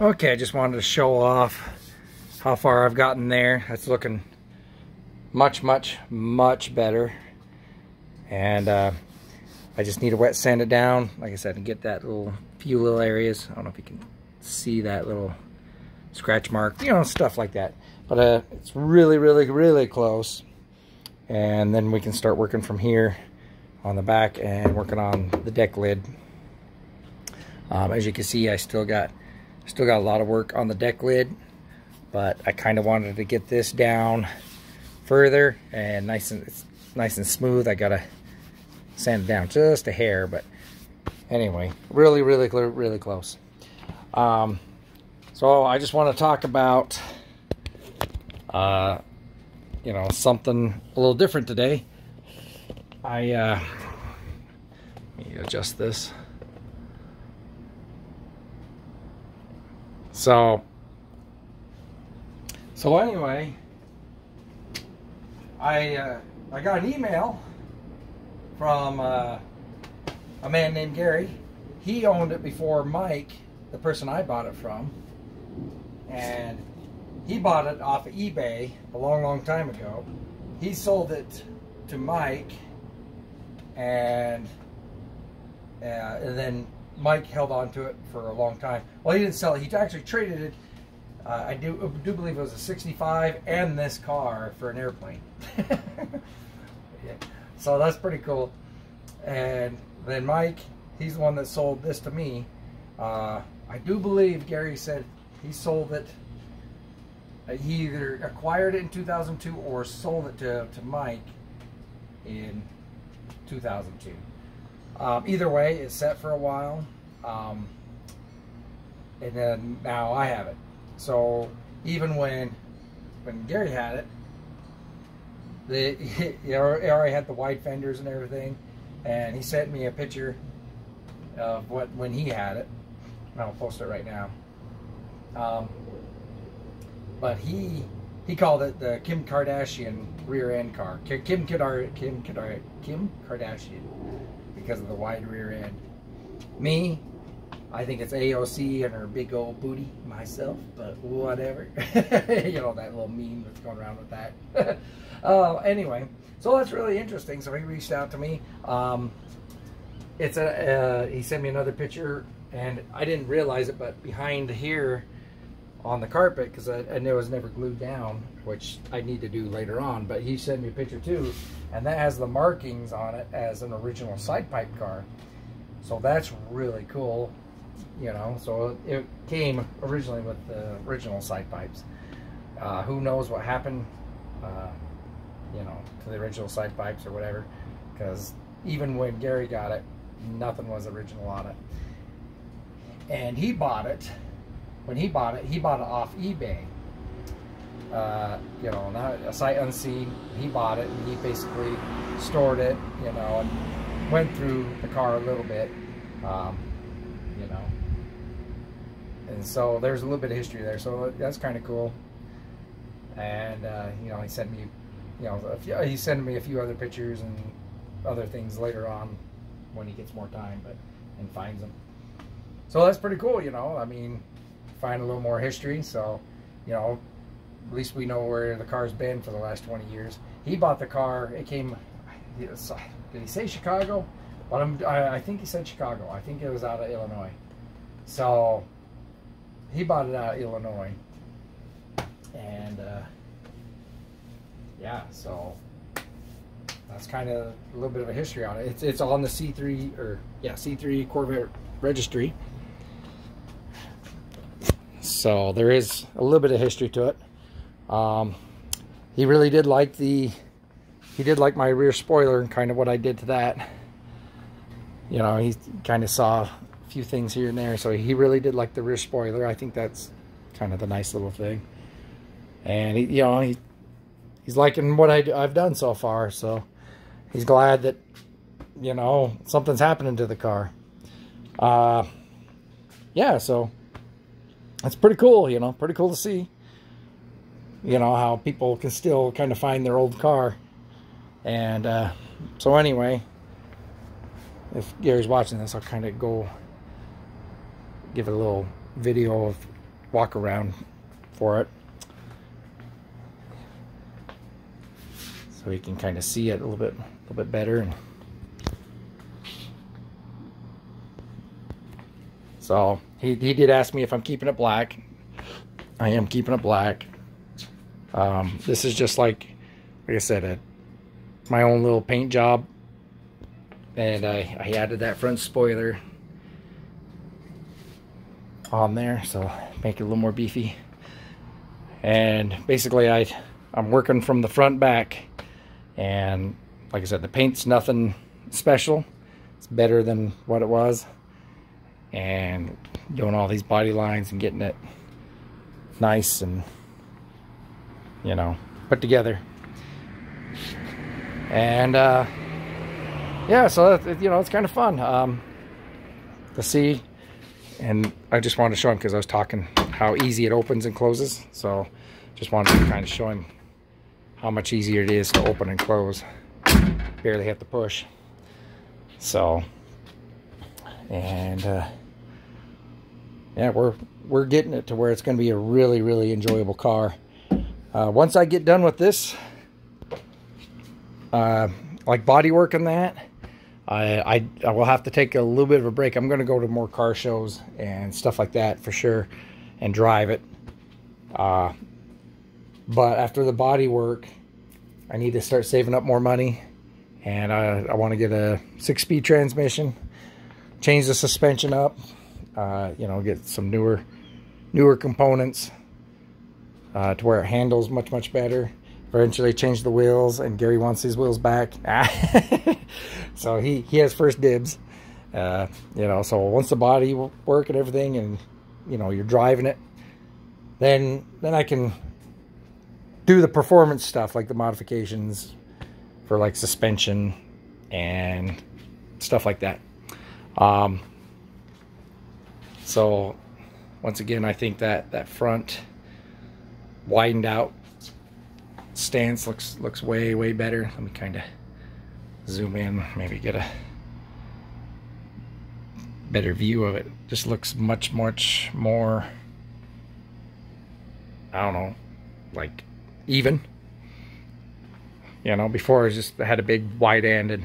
Okay, I just wanted to show off how far I've gotten there. That's looking much, much, much better. And uh, I just need to wet sand it down, like I said, and get that little few little areas. I don't know if you can see that little scratch mark, you know, stuff like that. But uh, it's really, really, really close. And then we can start working from here on the back and working on the deck lid. Um, as you can see, I still got still got a lot of work on the deck lid, but I kind of wanted to get this down further and nice and it's nice and smooth. I gotta sand it down just a hair, but anyway, really, really, really close. Um, so I just want to talk about, uh, you know, something a little different today. I, uh, adjust this. So, so anyway, I, uh, I got an email from uh, a man named Gary. He owned it before Mike, the person I bought it from. And he bought it off of eBay a long, long time ago. He sold it to Mike, and, uh, and then Mike held on to it for a long time. Well, he didn't sell it. He actually traded it. Uh, I do, do believe it was a 65 and this car for an airplane. yeah. So that's pretty cool. And then Mike, he's the one that sold this to me. Uh, I do believe Gary said he sold it. Uh, he either acquired it in 2002 or sold it to, to Mike in 2002. Um, either way, it's set for a while. Um, and then now I have it. So even when when Gary had it, the he already had the wide fenders and everything, and he sent me a picture of what when he had it. I'll post it right now. Um, but he he called it the Kim Kardashian rear end car. Kim Kim Kim Kim Kardashian because of the wide rear end. Me, I think it's AOC and her big old booty myself, but whatever. you know that little meme that's going around with that. uh, anyway, so that's really interesting. So he reached out to me. Um, it's a uh, he sent me another picture, and I didn't realize it, but behind here on the carpet because I, I it was never glued down, which I need to do later on. But he sent me a picture too, and that has the markings on it as an original side pipe car. So that's really cool, you know. So it came originally with the original side pipes. Uh, who knows what happened, uh, you know, to the original side pipes or whatever, because even when Gary got it, nothing was original on it. And he bought it when he bought it, he bought it off eBay. Uh, you know, not a sight unseen. He bought it and he basically stored it, you know, and went through the car a little bit, um, you know. And so there's a little bit of history there, so that's kind of cool. And uh, you know, he sent me, you know, few, he sent me a few other pictures and other things later on when he gets more time, but and finds them. So that's pretty cool, you know. I mean, find a little more history. So, you know, at least we know where the car's been for the last 20 years. He bought the car. It came. Did he say Chicago? But I'm, I, think he said Chicago. I think it was out of Illinois. So he bought it out of Illinois, and uh, yeah, so that's kind of a little bit of a history on it. It's it's on the C3 or yeah C3 Corvette registry. So there is a little bit of history to it. Um, he really did like the, he did like my rear spoiler and kind of what I did to that. You know, he kind of saw a few things here and there. So he really did like the rear spoiler. I think that's kind of the nice little thing. And, he, you know, he, he's liking what I, I've done so far. So he's glad that, you know, something's happening to the car. Uh, yeah, so that's pretty cool, you know, pretty cool to see. You know, how people can still kind of find their old car. And uh, so anyway, if Gary's watching this, I'll kind of go give it a little video of walk around for it. So you can kind of see it a little bit, a little bit better. And so he, he did ask me if I'm keeping it black. I am keeping it black. Um, this is just like, like I said, a, my own little paint job. And I, I added that front spoiler on there, so make it a little more beefy. And basically, I, I'm working from the front back. And like I said, the paint's nothing special. It's better than what it was. And doing all these body lines and getting it nice and you know put together. And uh, yeah so that, you know it's kind of fun um, to see. And I just wanted to show him because I was talking how easy it opens and closes. So just wanted to kind of show him how much easier it is to open and close. Barely have to push. So and uh, yeah we're we're getting it to where it's going to be a really really enjoyable car uh, once I get done with this, uh, like body work and that, I, I, I will have to take a little bit of a break. I'm going to go to more car shows and stuff like that for sure and drive it. Uh, but after the body work, I need to start saving up more money and I, I want to get a six-speed transmission, change the suspension up, uh, you know, get some newer newer components uh, to where it handles much, much better. Eventually change the wheels, and Gary wants his wheels back. so he, he has first dibs. Uh, you know, so once the body work and everything, and, you know, you're driving it, then then I can do the performance stuff, like the modifications for, like, suspension and stuff like that. Um, so, once again, I think that that front widened out stance looks looks way way better. Let me kind of zoom in maybe get a better view of it. Just looks much much more I don't know like even. You know before it just had a big wide end and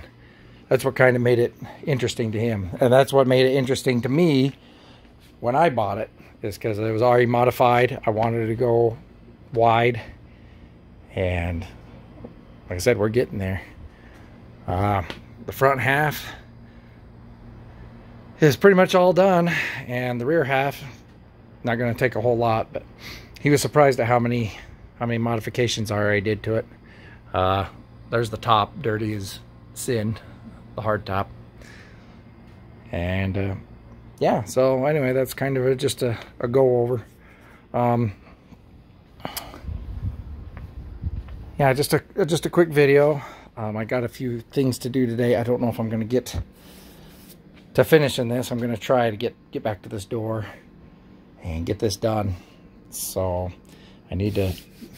that's what kind of made it interesting to him. And that's what made it interesting to me when I bought it is because it was already modified. I wanted to go wide. And like I said we're getting there. Uh, the front half is pretty much all done and the rear half not going to take a whole lot but he was surprised at how many how many modifications I already did to it. Uh, there's the top dirty as sin the hard top and uh, yeah so anyway that's kind of a, just a, a go over um, yeah, just a just a quick video. Um, I got a few things to do today. I don't know if I'm going to get to finishing this. I'm going to try to get get back to this door and get this done. So I need to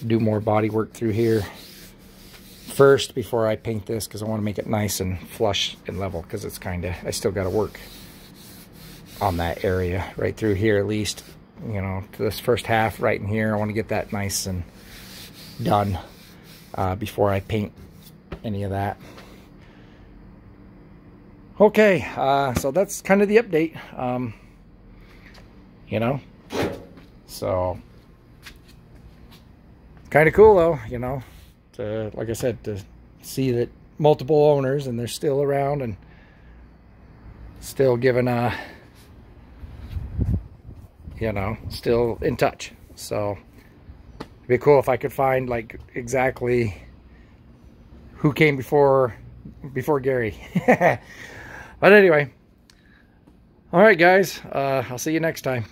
do more body work through here first before I paint this because I want to make it nice and flush and level because it's kind of I still got to work on that area right through here at least you know to this first half right in here I want to get that nice and done uh, before I paint any of that. Okay, uh, so that's kind of the update. Um, you know, so kind of cool though, you know, like I said, to see that multiple owners and they're still around and still giving a, you know, still in touch. So It'd be cool if I could find like exactly who came before before Gary. but anyway, all right, guys. Uh, I'll see you next time.